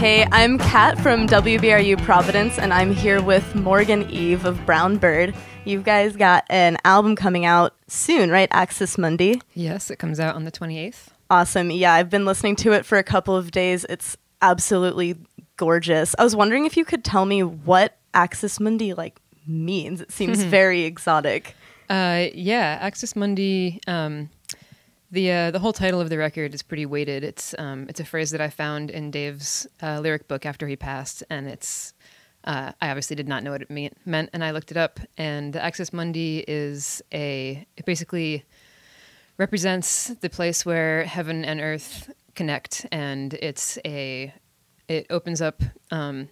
Hey, I'm Cat from WBRU Providence, and I'm here with MorganEve of Brown Bird. You guys got an album coming out soon, right? Axis Mundi. Yes, it comes out on the 28th. Awesome. Yeah, I've been listening to it for a couple of days. It's absolutely gorgeous. I was wondering if you could tell me what Axis Mundi like means. It seems very exotic. Uh, yeah, Axis Mundi. Um, the uh, the whole title of the record is pretty weighted. It's um, it's a phrase that I found in Dave's uh, lyric book after he passed, and it's uh, I obviously did not know what it mean, meant, and I looked it up. And the Axis Mundi is a it basically represents the place where heaven and earth connect, and it's a it opens up. Um,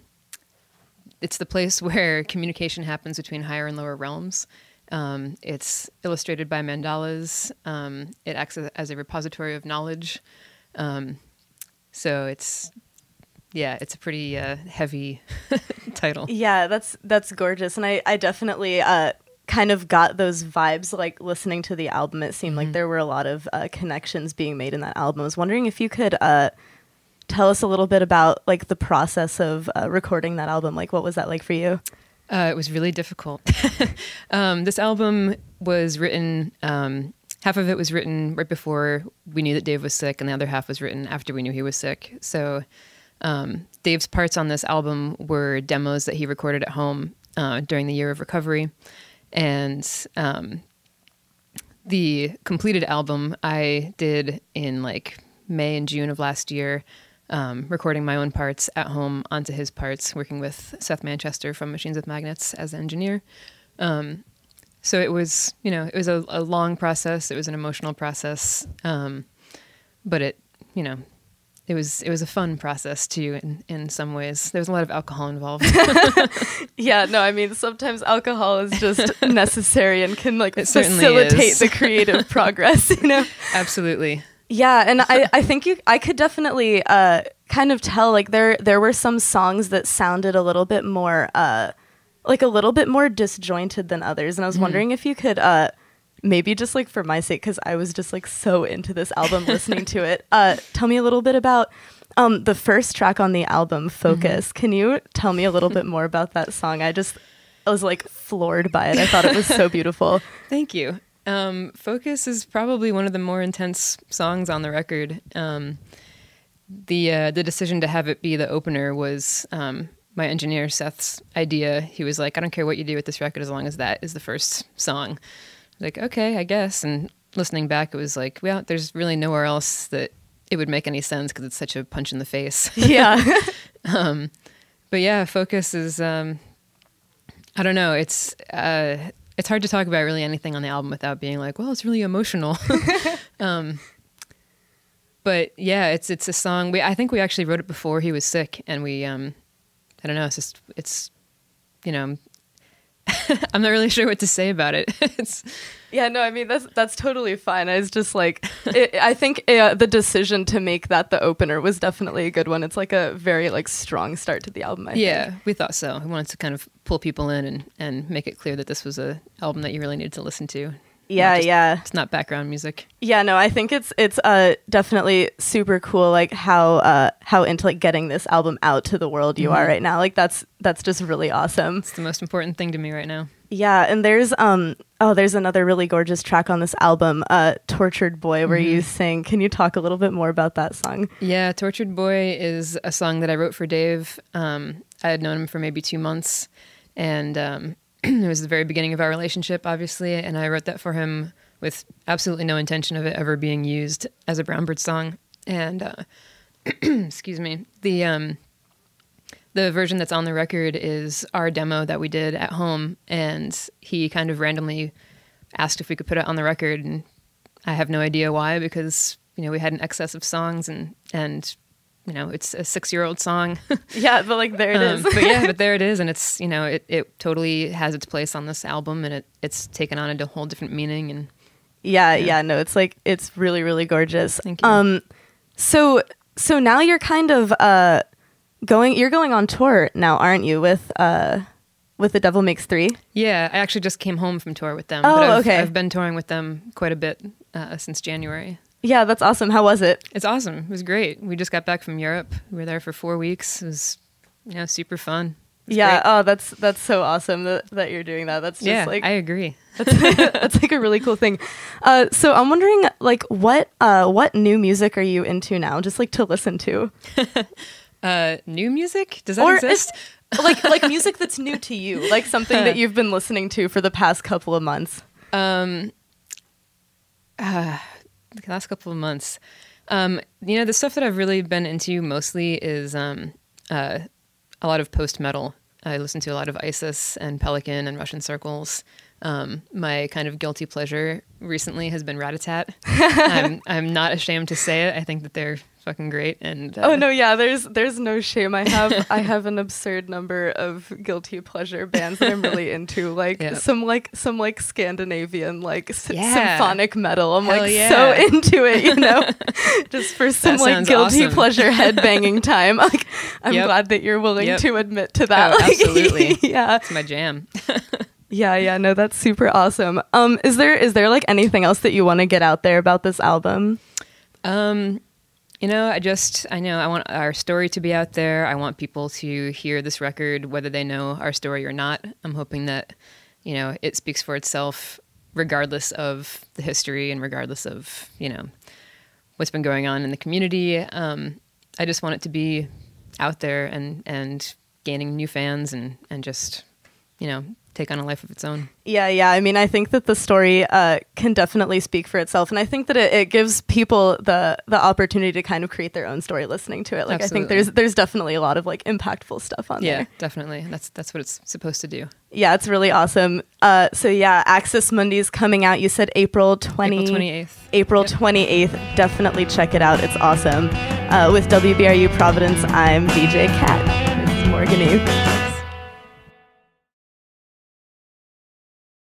it's the place where communication happens between higher and lower realms. Um, it's illustrated by mandalas. Um, it acts as, a repository of knowledge. Um, so it's, yeah, it's a pretty uh, heavy title. Yeah, that's that's gorgeous, and I I definitely uh, kind of got those vibes like listening to the album. It seemed like there were a lot of uh, connections being made in that album. I was wondering if you could uh, tell us a little bit about like the process of uh, recording that album. Like, what was that like for you? Uh, it was really difficult. um, this album was written. Um, half of it was written right before we knew that Dave was sick, and the other half was written after we knew he was sick. So, um, Dave's parts on this album were demos that he recorded at home uh, during the year of recovery, and um, the completed album I did in like May and June of last year um, recording my own parts at home onto his parts, working with Seth Manchester from Machines with Magnets as an engineer. Um, so it was, you know, it was a, a, long process. It was an emotional process, um, but it, you know, it was it was a fun process too. In in some ways, there was a lot of alcohol involved. yeah, no, I mean sometimes alcohol is just necessary and can like facilitate the creative progress. You know, absolutely. Yeah, and I, I think you I could definitely uh, kind of tell like there there were some songs that sounded a little bit more uh, like a little bit more disjointed than others, and I was mm. wondering if you could uh, maybe just like for my sake because I was just like so into this album listening to it. Uh, tell me a little bit about um, the first track on the album, Focus. Mm-hmm. Can you tell me a little bit more about that song? I just I was like floored by it. I thought it was so beautiful. Thank you. Um, Focus is probably one of the more intense songs on the record. Um, the uh, the decision to have it be the opener was um, my engineer Seth's idea. He was like, "I don't care what you do with this record as long as that is the first song." Like, okay, I guess. And listening back, it was like, well, there's really nowhere else that it would make any sense because it's such a punch in the face. Yeah. um, but yeah, Focus is. Um, I don't know. It's uh, it's hard to talk about really anything on the album without being like, well, it's really emotional. um, but yeah, it's it's a song. We I think we actually wrote it before he was sick, and we um, I don't know. It's just it's you know I'm not really sure what to say about it. it's yeah, no, I mean that's that's totally fine. I was just like, it, I think uh, the decision to make that the opener was definitely a good one. It's like a very like strong start to the album. I yeah, think. we thought so. We wanted to kind of pull people in and and make it clear that this was a album that you really needed to listen to. Yeah, just, yeah. It's not background music. Yeah, no, I think it's it's uh definitely super cool like how uh how into like getting this album out to the world you mm-hmm. are right now. Like that's that's just really awesome. It's the most important thing to me right now. Yeah, and there's um oh there's another really gorgeous track on this album, uh Tortured Boy where mm-hmm. you sing. Can you talk a little bit more about that song? Yeah, Tortured Boy is a song that I wrote for Dave. Um I had known him for maybe 2 months and um it was the very beginning of our relationship, obviously, and I wrote that for him with absolutely no intention of it ever being used as a Brown Bird song. And uh, excuse me, the um, the version that's on the record is our demo that we did at home, and he kind of randomly asked if we could put it on the record, and I have no idea why because you know we had an excess of songs and and you know, it's a six year old song. yeah, but like there it um, is. but yeah, but there it is. And it's, you know, it, it totally has its place on this album and it, it's taken on a whole different meaning. And yeah, yeah, yeah, no, it's like, it's really, really gorgeous. Thank you. Um, so, so now you're kind of, uh, going, you're going on tour now, aren't you? With, uh, with the Devil Makes Three. Yeah, I actually just came home from tour with them. Oh, but I've, okay. I've been touring with them quite a bit uh, since January. Yeah, that's awesome. How was it? It's awesome. It was great. We just got back from Europe. We were there for four weeks. It was, you know, super fun. Yeah. great. Oh, that's that's so awesome that, that you're doing that. That's just yeah, like I agree. that's that's like a really cool thing. Uh, so I'm wondering, like, what uh, what new music are you into now? Just like to listen to, Uh, new music? Does that or exist? like like music that's new to you, like something that you've been listening to for the past couple of months. Um, uh, the last couple of months. Um, you know, the stuff that I've really been into mostly is um, uh, a lot of post metal. I listen to a lot of ISIS and Pelican and Russian Circles. Um, my kind of guilty pleasure recently has been Ratatat. I'm, I'm not ashamed to say it. I think that they're fucking great. And uh, Oh no, yeah, there's there's no shame. I have I have an absurd number of guilty pleasure bands that I'm really into, like Yeah. some like some like Scandinavian like s- Yeah. symphonic metal. I'm Hell like yeah. so into it, you know, just for some like guilty awesome. pleasure headbanging time. Like I'm Yep. glad that you're willing Yep. to admit to that. Oh, Like, absolutely. yeah, it's my jam. yeah, yeah. No, that's super awesome. Um, is there is there like anything else that you want to get out there about this album? Um, you know, I just I know I want our story to be out there. I want people to hear this record, whether they know our story or not. I'm hoping that you know it speaks for itself, regardless of the history and regardless of you know what's been going on in the community. Um, I just want it to be out there and and gaining new fans and and just you know take on a life of its own. Yeah, yeah. I mean, I think that the story uh, can definitely speak for itself, and I think that it, it gives people the the opportunity to kind of create their own story listening to it. Like, I think there's there's definitely a lot of like impactful stuff on Yeah, there. definitely. That's that's what it's supposed to do. Yeah, it's really awesome. Uh, so yeah, Axis Mundi's coming out. You said April twenty April twenty eighth. April Yep. twenty eighth. Definitely check it out. It's awesome. Uh, with WBRU Providence, I'm DJ Cat. Is MorganEve.